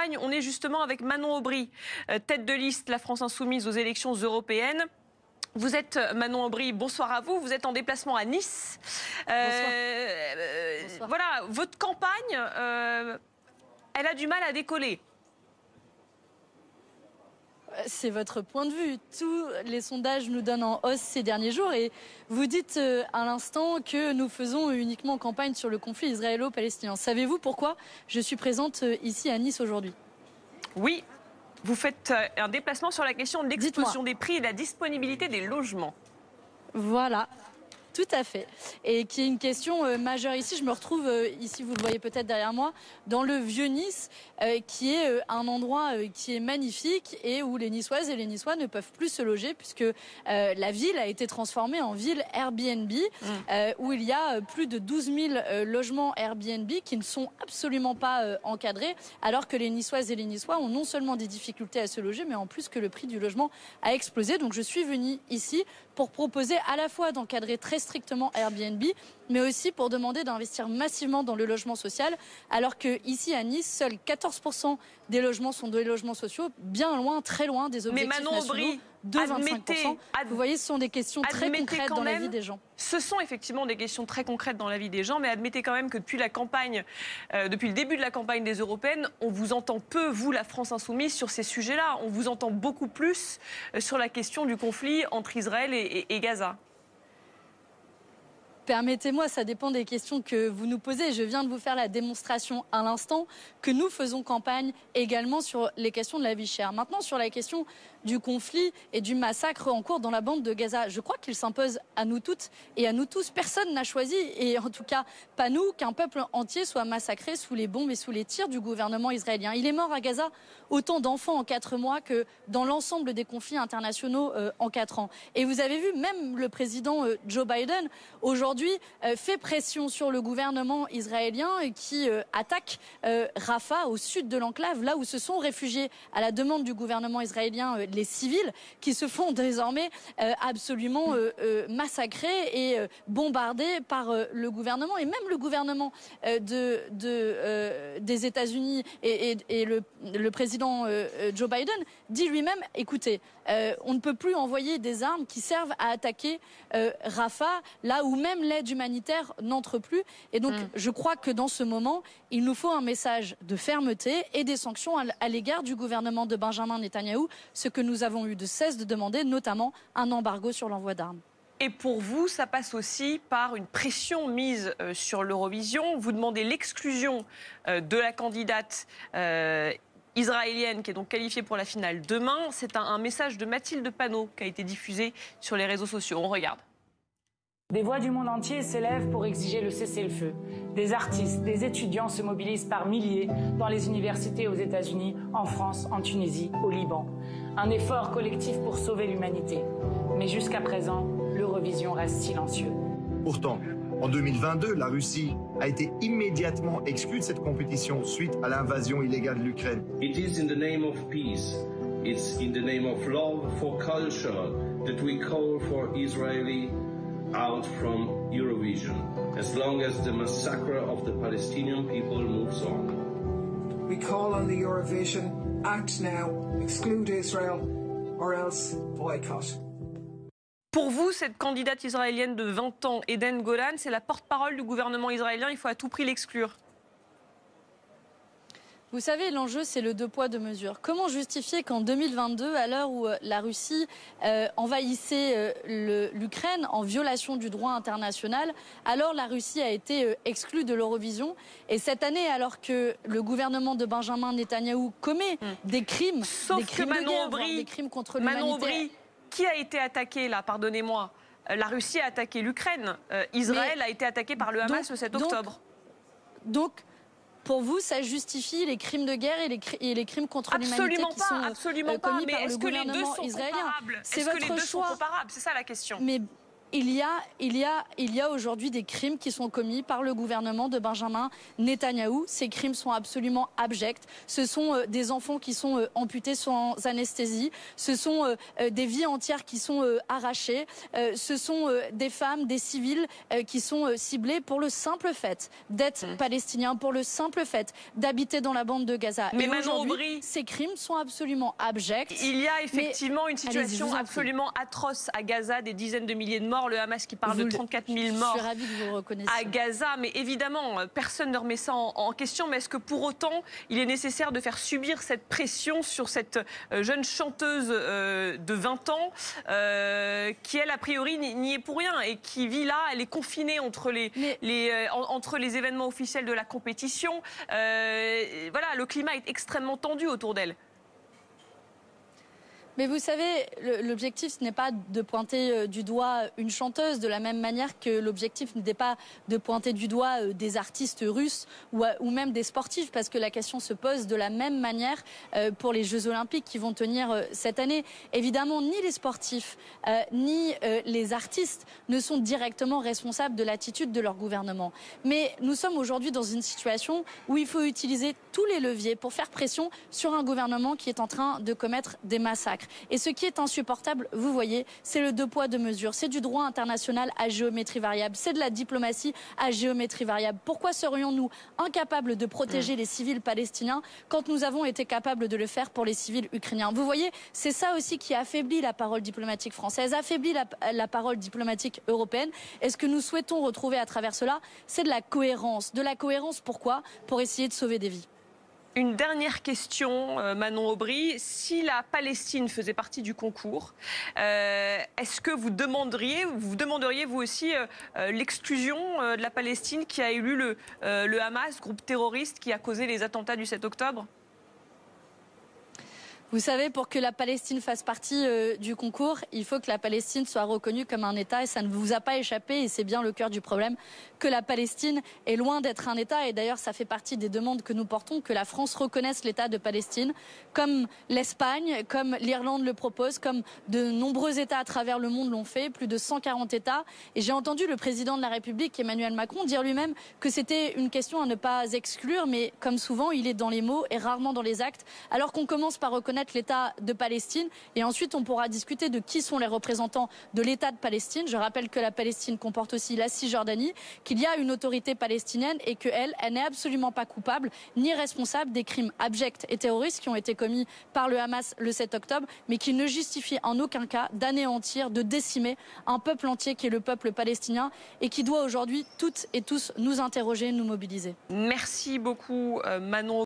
campagne. On est justement avec Manon Aubry, euh, tête de liste La France Insoumise aux élections européennes. Vous êtes Manon Aubry, bonsoir à vous. Vous êtes en déplacement à Nice. Euh, bonsoir. Voilà, votre campagne, elle a du mal à décoller. C'est votre point de vue. Tous les sondages nous donnent en hausse ces derniers jours et vous dites euh, à l'instant que nous faisons uniquement campagne sur le conflit israélo-palestinien. Savez-vous pourquoi je suis présente euh, ici à Nice aujourd'hui? Oui, vous faites euh, un déplacement sur la question de l'explosion des prix et de la disponibilité des logements. Voilà, tout à fait. Et qui est une question euh, majeure ici. Je me retrouve euh, ici, vous le voyez peut-être derrière moi, dans le vieux Nice, euh, qui est un endroit qui est magnifique et où les Niçoises et les Niçois ne peuvent plus se loger puisque la ville a été transformée en ville Airbnb, mmh. où il y a plus de 12 000 logements Airbnb qui ne sont absolument pas encadrés, alors que les Niçoises et les Niçois ont non seulement des difficultés à se loger, mais en plus que le prix du logement a explosé. Donc je suis venue ici pour proposer à la fois d'encadrer très strictement Airbnb, mais aussi pour demander d'investir massivement dans le logement social, alors que ici à Nice, seuls 14% des logements sont des logements sociaux, bien loin, très loin des objectifs mais Manon nationaux de 25%. Vous voyez, ce sont des questions très concrètes dans la vie des gens. Ce sont effectivement des questions très concrètes dans la vie des gens, mais admettez quand même que depuis la campagne, euh, depuis le début de la campagne des européennes, on vous entend peu, vous, la France insoumise, sur ces sujets-là. On vous entend beaucoup plus euh, sur la question du conflit entre Israël et Gaza. Permettez-moi, ça dépend des questions que vous nous posez. Je viens de vous faire la démonstration à l'instant que nous faisons campagne également sur les questions de la vie chère. Maintenant, sur la question du conflit et du massacre en cours dans la bande de Gaza. Je crois qu'il s'impose à nous toutes et à nous tous. Personne n'a choisi, et en tout cas pas nous, qu'un peuple entier soit massacré sous les bombes et sous les tirs du gouvernement israélien. Il est mort à Gaza autant d'enfants en quatre mois que dans l'ensemble des conflits internationaux euh, en quatre ans. Et vous avez vu, même le président euh, Joe Biden, aujourd'hui, euh, fait pression sur le gouvernement israélien qui attaque Rafah, au sud de l'enclave, là où se sont réfugiés à la demande du gouvernement israélien les civils qui se font désormais euh, absolument euh, euh, massacrés et bombardés par le gouvernement et même le gouvernement de, des États-Unis et, le, président Joe Biden dit lui-même écoutez, on ne peut plus envoyer des armes qui servent à attaquer Rafah, là où même l'aide humanitaire n'entre plus. Et donc, mm. je crois que dans ce moment, il nous faut un message de fermeté et des sanctions à l'égard du gouvernement de Benjamin Netanyahou, ce que nous avons eu de cesse de demander, notamment un embargo sur l'envoi d'armes. Et pour vous, ça passe aussi par une pression mise euh, sur l'Eurovision. Vous demandez l'exclusion euh, de la candidate euh, israélienne qui est donc qualifiée pour la finale demain. C'est un, un message de Mathilde Panot qui a été diffusé sur les réseaux sociaux. On regarde. Des voix du monde entier s'élèvent pour exiger le cessez-le-feu. Des artistes, des étudiants se mobilisent par milliers dans les universités aux États-Unis, en France, en Tunisie, au Liban. Un effort collectif pour sauver l'humanité. Mais jusqu'à présent, l'Eurovision reste silencieux. Pourtant, en 2022, la Russie a été immédiatement exclue de cette compétition suite à l'invasion illégale de l'Ukraine. It is in the name of peace, it's in the name of love for culture that we call for Israeli out from Eurovision, as long as the massacre of the Palestinian people moves on. We call on the Eurovision, act now, exclude Israel, or else boycott. Pour vous, cette candidate israélienne de 20 ans, Eden Golan, c'est la porte-parole du gouvernement israélien. Il faut à tout prix l'exclure. Vous savez, l'enjeu, c'est le deux poids, deux mesures. Comment justifier qu'en 2022, à l'heure où euh, la Russie euh, envahissait euh, l'Ukraine en violation du droit international, alors la Russie a été exclue de l'Eurovision? Et cette année, alors que le gouvernement de Benjamin Netanyahou commet hmm. des crimes, des crimes de guerre, des crimes contre l'humanité... Qui a été attaqué là, pardonnez-moi La Russie a attaqué l'Ukraine. Israël a été attaqué par le Hamas le 7 octobre. donc pour vous, ça justifie les crimes de guerre et les, crimes contre l'humanité qui sont absolument euh, commis Mais par le gouvernement israélien? C'est votre que les deux choix. Sont comparables? C'est ça la question. Mais il y a, il y a, il y a aujourd'hui des crimes qui sont commis par le gouvernement de Benjamin Netanyahou. Ces crimes sont absolument abjects. Ce sont euh, des enfants qui sont euh, amputés sans anesthésie. Ce sont euh, des vies entières qui sont arrachées. ce sont des femmes, des civils qui sont ciblés pour le simple fait d'être mmh. palestiniens, pour le simple fait d'habiter dans la bande de Gaza. Mais aujourd'hui, ces crimes sont absolument abjects. Il y a effectivement une situation absolument atroce à Gaza, des dizaines de milliers de morts le Hamas qui parle de 34 000 morts à Gaza. Mais évidemment, personne ne remet ça en, question. Mais est-ce que pour autant, il est nécessaire de faire subir cette pression sur cette euh, jeune chanteuse euh, de 20 ans euh, qui, elle, a priori, n'y est pour rien et qui vit là, elle est confinée entre les, les, entre les événements officiels de la compétition. voilà, le climat est extrêmement tendu autour d'elle. Mais vous savez, l'objectif, ce n'est pas de pointer euh, du doigt une chanteuse de la même manière que l'objectif n'était pas de pointer du doigt euh, des artistes russes ou, même des sportifs, parce que la question se pose de la même manière euh, pour les Jeux olympiques qui vont tenir cette année. Évidemment, ni les sportifs, ni les artistes ne sont directement responsables de l'attitude de leur gouvernement. Mais nous sommes aujourd'hui dans une situation où il faut utiliser tous les leviers pour faire pression sur un gouvernement qui est en train de commettre des massacres. Et ce qui est insupportable, vous voyez, c'est le deux poids, deux mesures. C'est du droit international à géométrie variable. C'est de la diplomatie à géométrie variable. Pourquoi serions-nous incapables de protéger les civils palestiniens quand nous avons été capables de le faire pour les civils ukrainiens? Vous voyez, c'est ça aussi qui affaiblit la parole diplomatique française, affaiblit la, la parole diplomatique européenne. Et ce que nous souhaitons retrouver à travers cela, c'est de la cohérence. De la cohérence, pourquoi? Pour essayer de sauver des vies. Une dernière question, euh, Manon Aubry. Si la Palestine faisait partie du concours, euh, est-ce que vous demanderiez, vous demanderiez vous aussi euh, l'exclusion de la Palestine qui a élu le, le Hamas, groupe terroriste qui a causé les attentats du 7 octobre? Vous savez, pour que la Palestine fasse partie euh, du concours, il faut que la Palestine soit reconnue comme un État et ça ne vous a pas échappé et c'est bien le cœur du problème que la Palestine est loin d'être un État. Et d'ailleurs ça fait partie des demandes que nous portons que la France reconnaisse l'État de Palestine comme l'Espagne, comme l'Irlande le propose, comme de nombreux États à travers le monde l'ont fait, plus de 140 États. Et j'ai entendu le président de la République Emmanuel Macron dire lui-même que c'était une question à ne pas exclure mais comme souvent il est dans les mots et rarement dans les actes alors qu'on commence par reconnaître l'État de Palestine et ensuite on pourra discuter de qui sont les représentants de l'État de Palestine. Je rappelle que la Palestine comporte aussi la Cisjordanie, qu'il y a une autorité palestinienne et qu'elle, elle, n'est absolument pas coupable ni responsable des crimes abjects et terroristes qui ont été commis par le Hamas le 7 octobre, mais qui ne justifient en aucun cas d'anéantir, de décimer un peuple entier qui est le peuple palestinien et qui doit aujourd'hui toutes et tous nous interroger, nous mobiliser. Merci beaucoup euh, Manon.